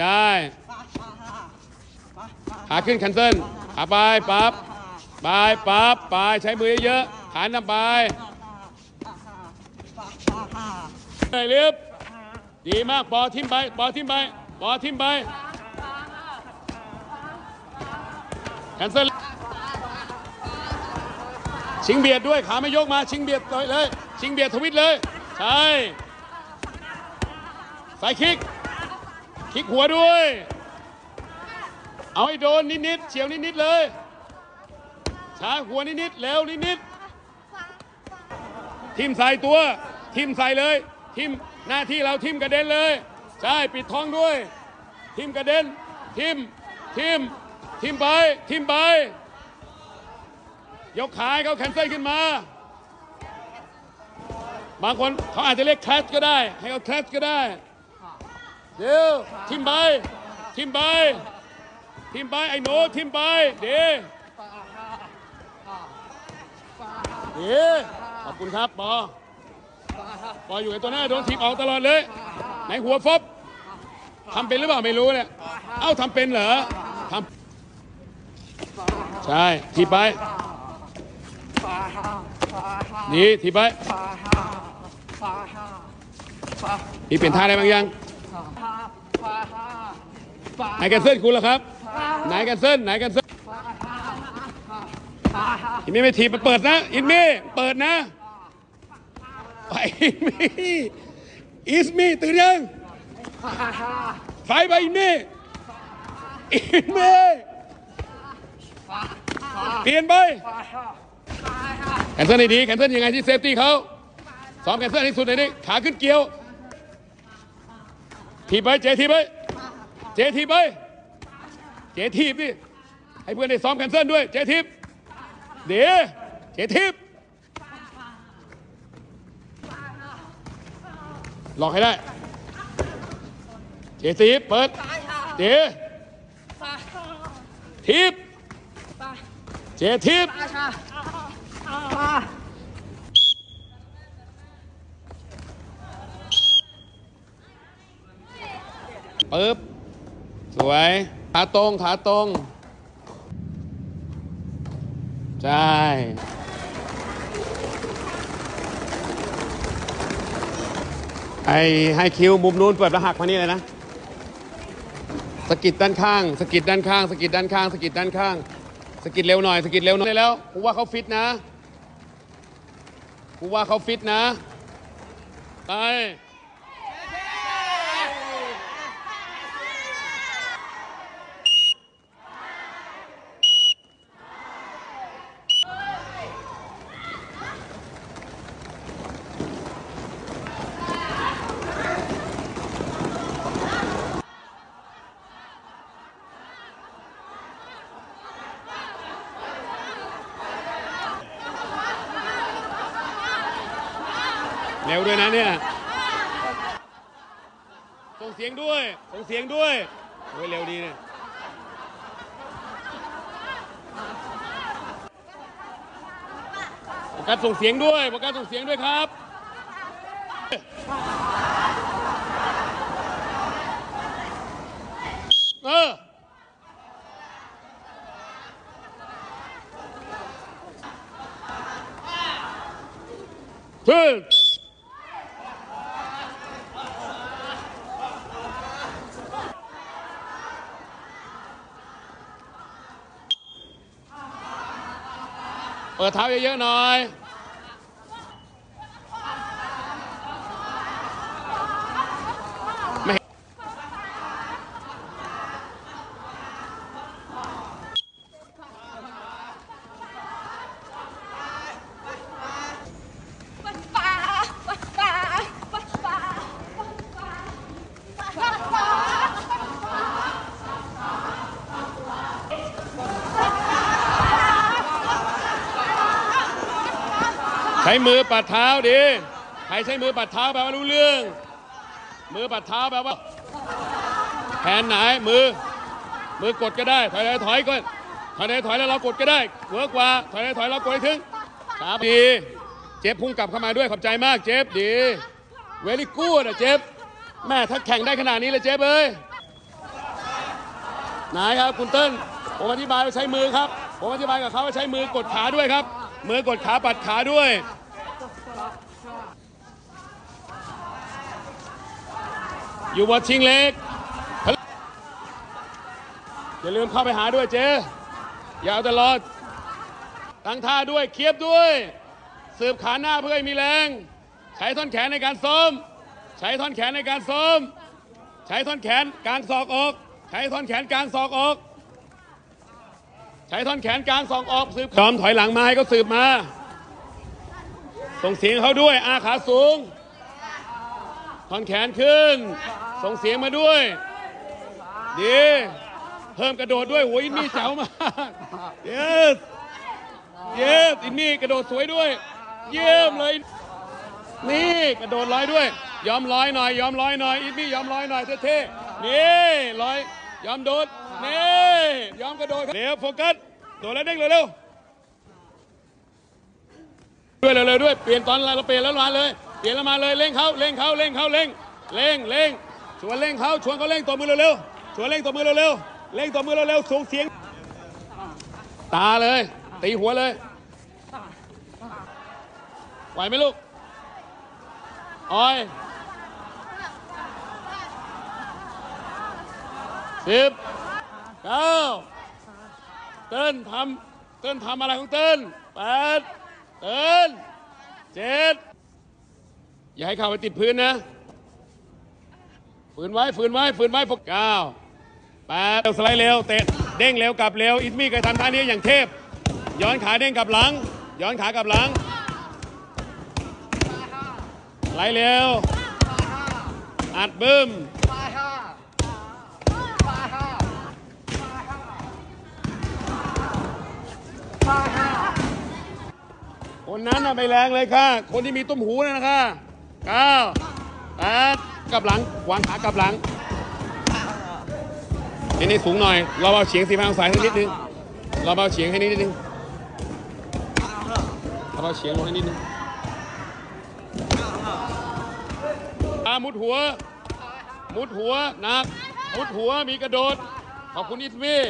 ได้ขาขึ้นแคนเซิลขาไปปั๊บไปปั๊บไปใช้มือเยอะๆขานำไปไปเรียบดีมากปอทิมไปปอทิมไปปอทิมไปแคนเซิลชิงเบียดด้วยขาไม่ยกมาชิงเบียดเลยชิงเบียดทวิตเลยใช่สายคิก คิกหัวด้วย เอาให้โดนนิดๆเฉียวนิดๆเลย ช้าหัวนิดๆเร็วนิดๆทิมใส่ตัว ทิมใส่เลย ทิมหน้าที่เราทิมกระเด็นเลย ใช่ปิดท้องด้วย ทิมกระเด็น ทิม ทิม ทิมไป ทิมไป ยกขาให้เขาแคนเซิลขึ้นมา บางคนเขาอาจจะเรียกแคลชก็ได้ ให้เขาแคลชก็ได้ เดี๋ยวทิมไปทิมไปทิมไปไอ้หนูทิมไปเดี๋ยวเดี๋ยวขอบคุณครับปอปออยู่ในตัวหน้าโดนทีบออกตลอดเลยไหนหัวฟบทำเป็นหรือเปล่าไม่รู้เนี่ยเอ้าทำเป็นเหรอทำใช่ทีไปนี่ทีไปนี่เป็นท่าอะไรบางย่าง ไหนกันเซิลคุณล่ะครับ ไหนกันเซิลไหนกันเซิลอินมี่ไม่ทีบมาเปิดนะ อินมี่เปิดนะไปอินมี่อิสมี่ตื่นยังไฟไปอินมี่อินมี่เปลี่ยนไปแคนเซิลดีแคนเซิลยังไงที่เซฟตี้เขาซ้อมแคนเซิลให้สุดเลยดิขาขึ้นเกี่ยว ทีบไปเจทีบไปเจทีบไปเจทีบดิให้เพื่อนได้ซ้อมแคนเซิลด้วย เจทีบเดี๋ยวเจทีบหลอกให้ได้ เจทีบเปิด เดี๋ยวทีบเจทีบ ปึ๊บ สวย ขาตรง ขาตรง ใช่ ไอให้คิวมุมนู้นเปิดแล้วหักมานี่เลยนะ สกิดด้านข้าง สกิดด้านข้าง สกิดด้านข้าง สกิดด้านข้าง สกิดเร็วหน่อย สกิดเร็วหน่อยแล้วกูว่าเขาฟิตนะกูว่าเขาฟิตนะ ไป เร็วด้วยนะเนี่ย ส่งเสียงด้วย ส่งเสียงด้วยโอ้ยเร็วดีเนี่ยโฟกัสส่งเสียงด้วยโฟกัสส่งเสียงด้วยครับ เออ ขึ้นเปิดเท้าเยอะๆหน่อย ไม่ ปัดป่าปัดป่าปัดป่าปัดป่าปัดป่า ใช้ มือปัดเท้าดิใครใช้มือปัดเท้าแปลว่ารู้เรื่อง มือปัดเท้าแปลว่าแขนไหนมือ มือกดก็ได้ ถอยถอยก่อนถอยถอยแล้วเรากดก็ได้เวิร์กกว่า ถอยถอยเรากดให้ถึงครับดี เจ็บพุ่งกลับเข้ามาด้วยขอบใจมากเจ็บดี เวลี่กูดอะเจ็บแม่ถ้าแข่งได้ขนาดนี้เลยเจ๊เอ้ยไหนครับคุณเติ้ลผมอธิบายว่าใช้มือครับ ผมอธิบายกับเขาว่าใช้มือกดขาด้วยครับ มือกดขาปัดขาด้วย อยู่บนชิงเล็ก อย่าลืมเข้าไปหาด้วยเจ๊อย่าเอาตลอด ตั้งท่าด้วยเคียบด้วย สืบขาหน้าเพื่อให้มีแรง ใช้ท่อนแขนในการซ้อม ใช้ท่อนแขนในการซ้อม ใช้ท่อนแขนกลางศอกออก ใช้ท่อนแขนกลางศอกออก ใช้ท่อนแขนกลางศอกออกสืบยอมถอยหลังมาให้เขาสืบมา ส่งเสียงเขาด้วยอาขาสูง ท่อนแขนขึ้น ส่งเสียงมาด้วย ดี เพิ่มกระโดดด้วยโอ้ยอินมี่แจ๋วมาก yes yes อินมี่กระโดดสวยด้วย เยี่ยมเลย นี่กระโดดลอยด้วย ยอมลอยหน่อย ยอมลอยหน่อยอินมี่ยอมลอยหน่อยเท่ๆนี่ลอยยอมโดดนี่ยอมกระโดดครับเร็วโฟกัสโดดแล้วเด้งเร็วๆด้วยเร็วๆด้วยเปลี่ยนตอนเราเปลี่ยนแล้วมาเลย เปลี่ยนแล้วมาเลยเร่งเขาเร่งเขาเร่งเขาเร่งเร่งเร่ง ชวนเร่งเขาชวนเขาเร่งตัวมือเร็วๆชวนเร่งตัวมือเร็วๆเร่งตัวมือเร็วๆส่งเสียง ตาเลย ตีหัวเลยไหวไหมลูกออยสิบเก้าเติ้นทำเติ้นทำอะไรของเติ้นแปดเติ้นเจ็ดอย่าให้เข่าไปติดพื้นนะ ฝืนไว้ฝืนไว้ฝืนไว้พวกเก้าแปดสไลด์เร็วเตะเด้งเร็วกลับเร็วอิสมี่เคยทำท่านี้อย่างเทพ ย้อนขาเด้งกลับหลัง ย้อนขากลับหลังไหลเร็วอัดบึ้มคนนั้นน่ะไม่แรงเลยค่ะ คนที่มีตุ้มหูนะคะเก้าแปด กลับหลังวางขากลับหลังนี่นี่สูงหน่อย เราเอาเฉียงสี่พันองศาให้นิดนึง เราเอาเฉียงให้นิดนึงเราเอาเฉียงลงให้นิดนึงอามุดหัว มุดหัวนัก มุดหัวมีกระโดด ขอบคุณอิสมี่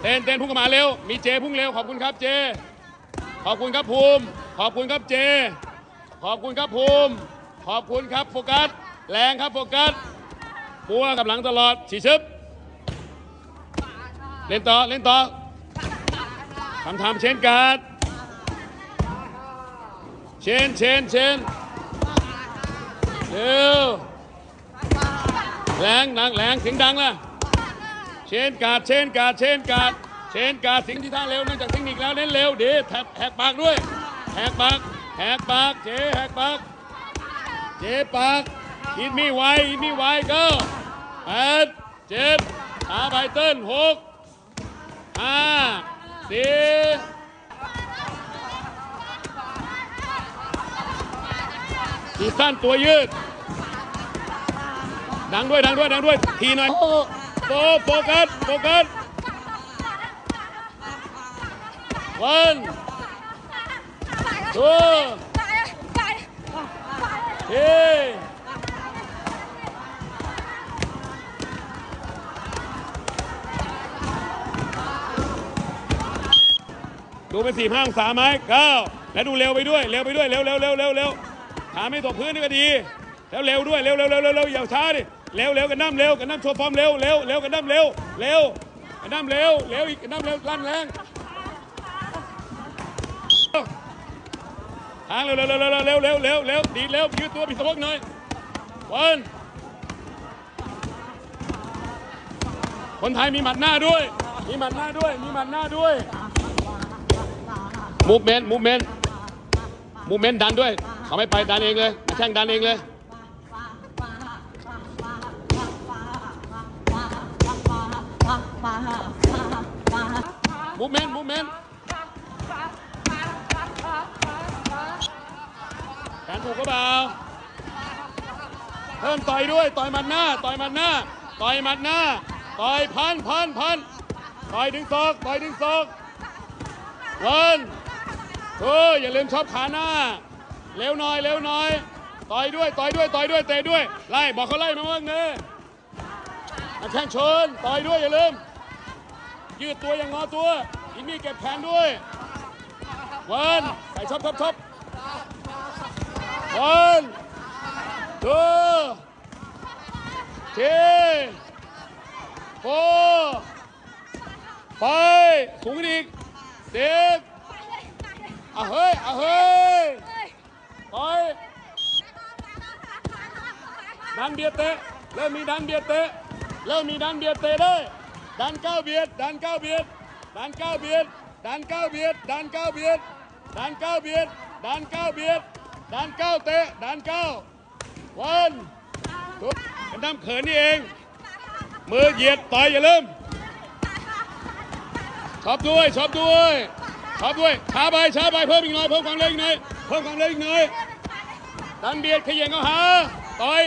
เต้นเต้นพุ่งเข้ามาเร็ว มีเจพุ่งเร็ว ขอบคุณครับเจ ขอบคุณครับภูมิ ขอบคุณครับเจ ขอบคุณครับภูมิ ขอบคุณครับโฟกัส แรงครับโฟกัสปัวกับหลังตลอดฉีชึบเล่นต่อ เล่นต่อทำทำเชนการ์ดเชนเชนเชนเร็วแรงดังแรงเสียงดังล่ะเชนการ์ดเชนการ์ดเชนการ์ดเชนการ์ดสิงที่ท่าเร็วเนื่องจากเทคนิคแล้วเน้นเร็วดีแถบแหกปากด้วยแหกปากแหกปากเจแหกปากเจปาก อินมีไวอินมีไวก็แปดเจ็ดขาไบเติ้ลหกห้าสี่ทีสั้นตัวยืด ดังด้วย ดังด้วย ดังด้วย ทีหน่อยโฟโฟกัสโฟกัสวันทูที ดูเป็นสี่ห้าองศาไหมเก้าแล้วดูเร็วไปด้วยเร็วไปด้วยเร็วเร็วเร็วเร็วเร็วขาไม่ตกพื้นนี่ก็ดีแล้วเร็วด้วยเร็วเร็วเร็วเร็วเร็วอย่าช้าดิเร็วเร็วกันน้ำเร็วกันน้ำโชว์ฟอร์มเร็วเร็วเร็วกันน้ำเร็วเร็วกันน้ำเร็วเร็วอีกกันน้ำเร็วลั่นแรงทางเร็วเร็วเร็วเร็วเร็วเร็วเร็วเร็วดีเร็วยืดตัวปิสะโพกหน่อยวันคนไทยมีหมัดหน้าด้วย มีหมัดหน้าด้วย มีหมัดหน้าด้วย movement movement movement ดันด้วย เขาไม่ไปดันเองเลยแข่งดันเองเลย movement movement แขนถูกก็เปล่าเพิ่มต่อยด้วย ต่อยมัดหน้า ต่อยมัดหน้า ต่อยมัดหน้า ต่อยพันพันพันต่อยดึงศอกต่อยดึงศอกวั นโอ้ยอย่าลืมชอบขาหน้า เร็วหน่อยเร็วหน่อย ต่อยด้วยต่อยด้วยต่อยด้วยเตะด้วย ไล่บอกเขาไล่มาบ้างเนอะแข่งชนต่อยด้วยอย่าลืม ยืดตัวอย่างงอตัวอินมี่เก็บแขนด้วยวันใส่ชอบชอบชอบวันดูเทโฟไปสูงอีกเด็ก อะเฮ้ยอะเฮ้ยไปดันเบียดเตะเริ่มมีดันเบียดเตะเริ่มมีดันเบียดเตะด้ดันก้าวเบียดดันเก้าเบียดดันเก้าเบียดดันเก้าเบียดดันเก้าเบียดดันเก้าเบียดดันเก้าเบียดดันเก้าเตะดันเก้าววันทุกเป็นน้ำเขินนี่เอง มือเหยียดต่อยอย่าลืมชอบด้วยชอบด้วย ชอบด้วยช้าไปช้าไปเพิ่มอีกหน่อยเพิ่มความเร็วอีกหน่อยเพิ่มความเร็วอีกหน่อยดันเบียดเขย่งเอาหาต่อย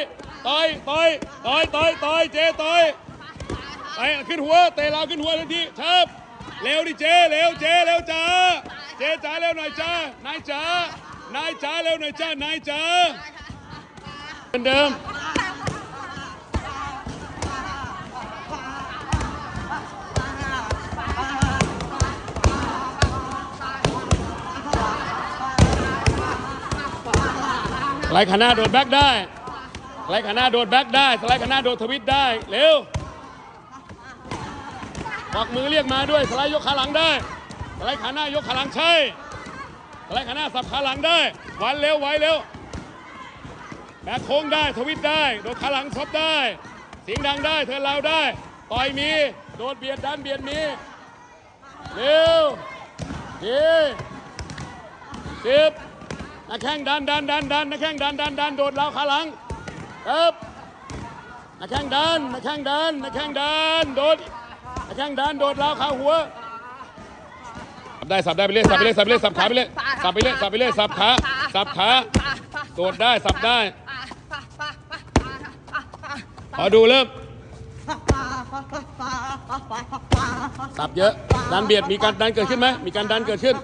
ต่อยต่อยต่อยต่อยต่อยเจต่อยไปขึ้นหัวเตะเราขึ้นหัวทันทีชับเร็วดิเจเร็วเจเร็วจ้าเจจ๋าเร็วหน่อยจ้านายจ๋านายจ๋าเร็วหน่อยจ้านายจ๋าเหมือนเดิม ไลด์ขาหน้าโดด back ได้สไลด์ขาหน้าโดด back ได้สไลด์ขาหน้าโดด twist ได้ เร็วกวักมือเรียกมาด้วยสไลด์ยกขาหลังได้สไลด์ขาหน้ายกขาหลังใช่สไลด์ขาหน้าสับขาหลังได้วันเร็วไวเร็วแบกโค้งได้ทวิตได้ โดดขาหลังช็อบได้เสียงดังได้เธอเราได้ต่อยมีโดดเบียดดันเบียดมีเร็วดีสิบ นักแข้งดันดันดันดันนักแข้งดันดันดันโดดเราขาหลังครับนักแข้งดันนักแข้งดันนักแข้งดันโดดนักแข้งดันโดดเราขาหัวสับได้สับได้ไปเรื่อยสับไปเรื่อยสับไปเรื่อยสับขาไปเรื่อยสับไปเรื่อยสับไปเรื่อยสับขาสับขาโดดได้สับได้ขอดูเริ่มสับเยอะดันเบียดมีการดันเกิดขึ้นไหมมีการดันเกิดขึ้น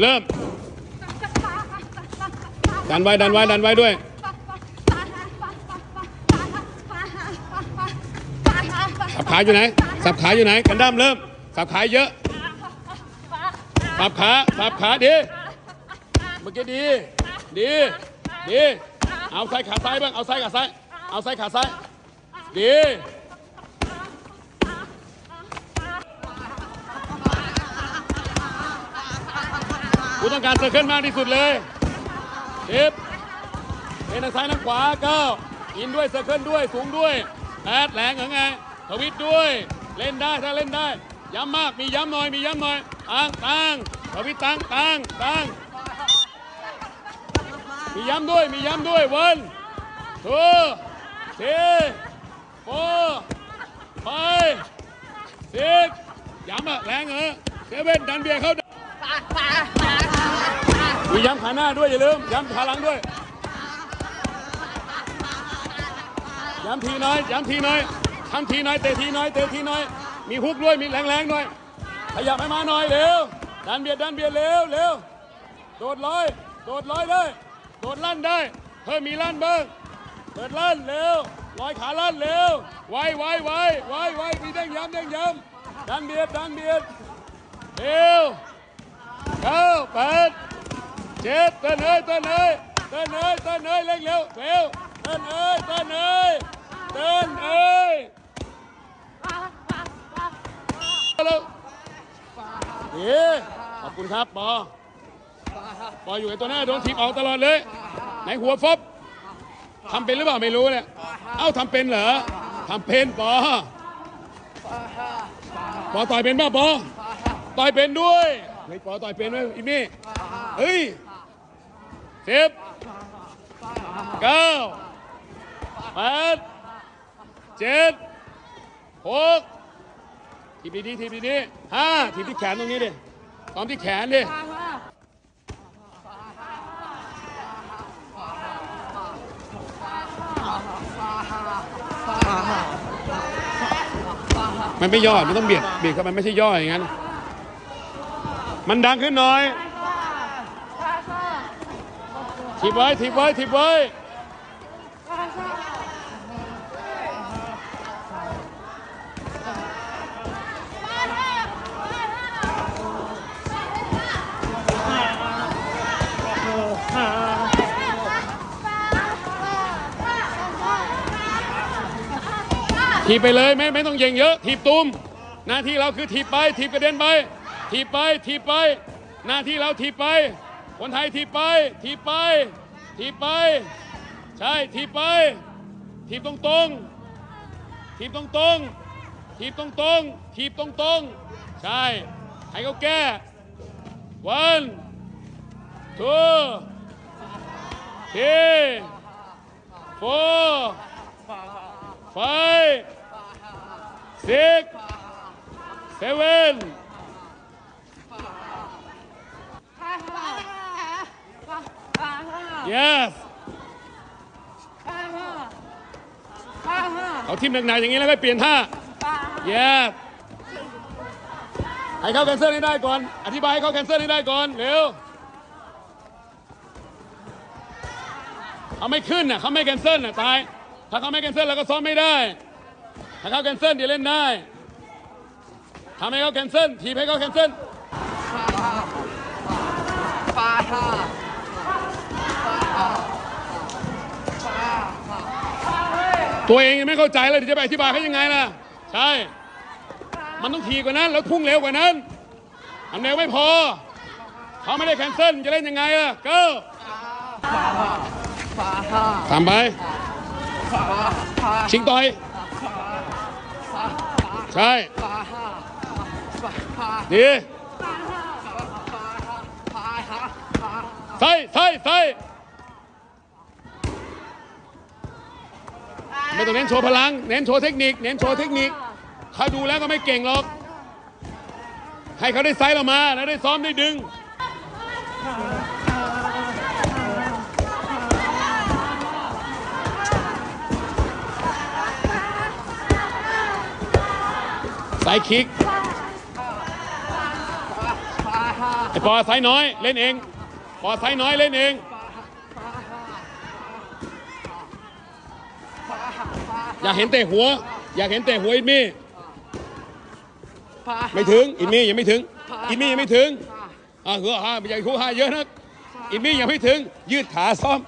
เริ่ม ดันไว้ ดันไว้ ดันไว้ด้วย สับขาอยู่ไหน สับขาอยู่ไหน กันด้มเริ่ม สับขาเยอะ สับขา สับขาดี เมื่อกี้ดี ดี ดี เอาซ้ายขาซ้ายบ้าง เอาซ้ายขาซ้าย เอาซ้ายขาซ้าย ดี ต้องการเซอร์เคิลมากที่สุดเลยสิบเป็นทางซ้ายทางขวาเก้าอินด้วยเซอร์เคิลด้วยสูงด้วยแปดแรงเหรอไงทวิตด้วย เล่นได้ถ้าเล่นได้ ย้ำมากมีย้ำหน่อยมีย้ำหน่อยตังตังทวิตตังตังตังมีย้ำด้วยมีย้ำด้วยวันทูทีโฟไฟสิบย้ำอะแรงเหรอเซเว่นดันเบียร์เข้า มีย้ำขาหน้าด้วยอย่าลืม ย้ำขาหลังด้วย ย้ำทีน้อย ย้ำทีน้อยทำทีน้อย เตะทีน้อย เตะทีน้อย มีฮุกด้วย มีแรงๆหน่อย ขยับให้มาหน่อยเร็ว ดันเบียด ดันเบียดเร็วเร็ว โดดลอย โดดลอยได้ โดดลั่นได้ เพิ่มมีลั่นบ้างเปิดลั่นเร็วลอยขาลั่นเร็ว ไวไวไวไวไวมีเด้งย้ำเด้งย้ำดันเบียด ดันเบียด เร็วเก้าแปด เจ็ดเต้นเอ้ยเต้นเอ้ยเต้นเอ้ยเต้นเอ้ยเร่งเร็วเร็วเต้นเอ้ยเต้นเอ้ยเต้นเอ้ยเร็วดีขอบคุณครับปอปออยู่ในตัวหน้าโดนทีบออกตลอดเลยไหนหัวฟบทำเป็นหรือเปล่าไม่รู้เนี่ยเอ้าทำเป็นเหรอทำเป็นปอปอต่อยเป็นป่ะปอต่อยเป็นด้วยเฮ้ยปอต่อยเป็นไหมอิมี่เฮ้ย สิบเก้าแปดเจ็ดหกทีบดีๆทีบดีๆห้าทีบที่แขนตรงนี้ดิซ้อมที่แขนดิมันไม่ย่อมันต้องเบียดเบียดเข้าไปไม่ใช่ย่ออย่างนั้น มันดังขึ้นหน่อย ถี บไว้ถีบไว้ถีบไว้ถีบไปเลยไม่ไม่ต้องเย่งเยอะถีบตุ้มหน้าที่เราคือถีบไปถีบกระเด็นไปถีบไปถีบไป หน้าที่เราถีบไป คนไทยถีบไปถีบไปถีบไป ใช่ถีบไปถีบตรงตรงๆถีบตรงตรงๆถีบตรงตรงถีบตรงตรงใช่ให้เขาแก้ one two three four five six seven yes เขาทิมหนักๆอย่างนี้แล้วก็เปลี่ยนท่า yes ให้เขาแคนเซิลให้ได้ก่อน อธิบายให้เขา cancel ให้ได้ก่อน เร็วเขาไม่ขึ้นน่ะเขาไม่ cancel น่ะตาย ถ้าเขาไม่ cancel เราก็ซ้อมไม่ได้ ถ้าเขา cancel เดี๋ยวเล่นได้ทำให้เขา cancel ถีบให้เขา cancel ตัวเองยังไม่เข้าใจเลยเดี๋ยวจะไปอธิบายเขายังไงล่ะ ใช่ มันต้องทีกว่านั้น แล้วพุ่งเร็วกว่านั้นอันเร็วไม่พอ เขาไม่ได้แคนเซิลจะเล่นยังไงล่ะก็ทำไป ชิงต่อย ใช่ ดีใส่ใส่ใส่ ไม่ต้องเน้นโชว์พลัง เน้นโชว์เทคนิค เน้นโชว์เทคนิคเขาดูแล้วก็ไม่เก่งหรอก ให้เขาได้ไซส์เรามาแล้วได้ซ้อมได้ดึงไซส์คิก ไอปอไซส์น้อยเล่นเอง ปอไซส์น้อยเล่นเอง อยากเห็นเตะหัว อยากเห็นเตะหัวอินมี่ไม่ถึงอินมี่ยังไม่ถึงอินมี่ยังไม่ถึงอ่าหัวฮาอย่าหัวฮาเยอะนะอินมี่ยังไม่ถึง ยืดขาซ้อม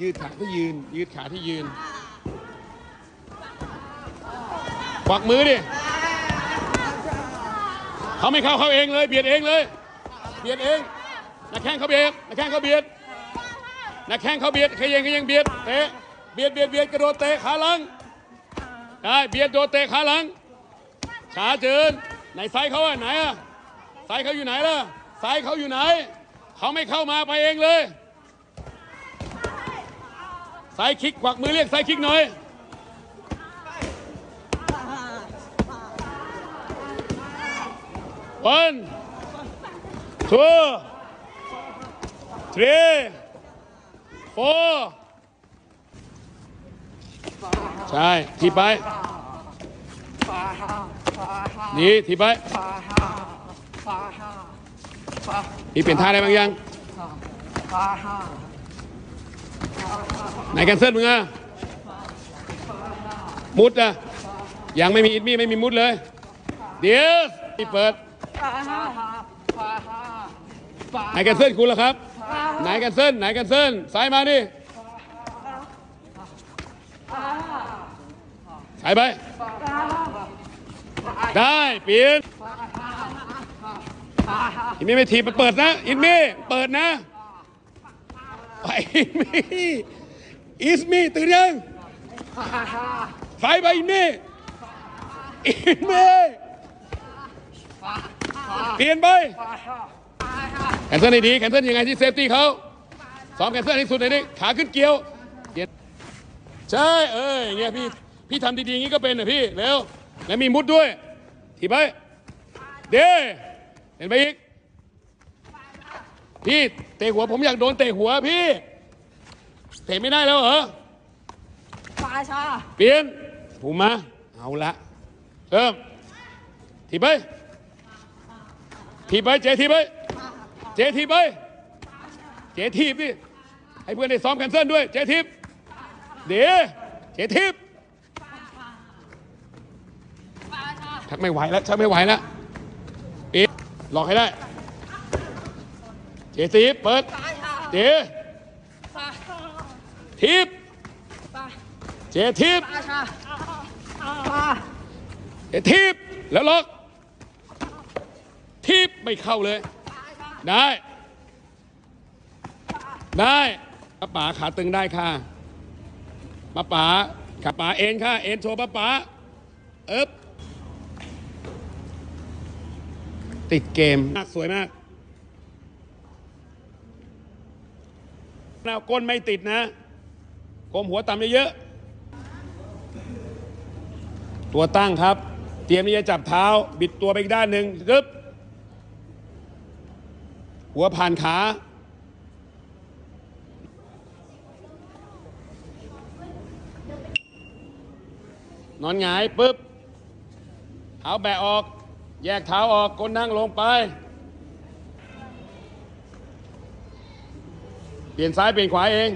ยืดขาที่ยืน ยืดขาที่ยืนกวักมือดิเขาไม่เข้าเขาเองเลยเบียดเองเลยเบียดเองนักแข่งเขาเบียดนักแข่งเขาเบียดนักแข่งเขาเบียดเขายังเขายังเบียดเตะ เบียดเบียดเบียดกระโดดเตะขาหลังได้เบียดโดดเตะขาหลัง ขาเจินไหนไซส์เขาอะไหนอะไซส์เขาอยู่ไหนล่ะไซส์เขาอยู่ไหน เขาไม่เข้ามาไปเองเลยไซส์คิกกวักมือเรียกไซส์คิกหน่อย One, two, three, four ใช่ทีไปดีทีไปนี่เปลี่ยนท่าได้บ้างยังไหนแคนเซิลมึงอะมุดอะยังไม่มีอิดมี่ไม่มีมุดเลย เดี๋ยวนี่เปิดไหนแคนเซิลคุณล่ะครับ ไหนแคนเซิลไหนแคนเซิลสายมาดิ สายไป ได้เปลี่ยนอินมี่ไม่ถีบมันเปิดนะ อินมี่เปิดนะ ไปอินมี่อิสมี่ตื่นยังสายไปอินมี่อินมี่เปลี่ยนไปแคนเซิลให้ดีแคนเซิลยังไงที่เซฟตี้เขาซ้อมแคนเซิลให้สุดเลยดิขาขึ้นเกี่ยวเดี๋ยวใช่ เอออย่างเงี้ยพี่ พี่ทำดีๆอย่างงี้ก็เป็นนะพี่เร็วแล้วมีมุดด้วยถีบไปเด้เห็นไปอีกพี่เตะหัวผมอยากโดนเตะหัวพี่เตะไม่ได้แล้วเหรอเปลี่ยนผูมาเอาละเริ่มถีบไปถีบไปเจถีบไปเจถีบไปเจถีบดิให้เพื่อนได้ซ้อมแคนเซิลด้วยเจทิพย์เดี๋ยวเจทิพ ชักไม่ไหวแล้วชักไม่ไหวแล้วอีกหลอกให้ได้ เจทิพย์เปิดเดี๋ยวทิพเจทิพย์เจทิพแล้วล็อกทิพไม่เข้าเลย ได้ ได้ป้าป๋าขาตึงได้ค่ะป้าป๋าขาป๋าเอ็นค่ะ เอ็นโชว์ป้าป๋าเอ๊บ ติดเกมมากสวยมากแนวก้นไม่ติดนะก้มหัวต่ำเยอะๆตัวตั้งครับ เตรียมที่จะจับเท้า บิดตัวไปอีกด้านหนึ่งกึบหัวผ่านขานอนหงายปุ๊บ เท้าแบะออก แยกเท้าออกก้นนั่งลงไป เปลี่ยนซ้ายเปลี่ยนขวาเอง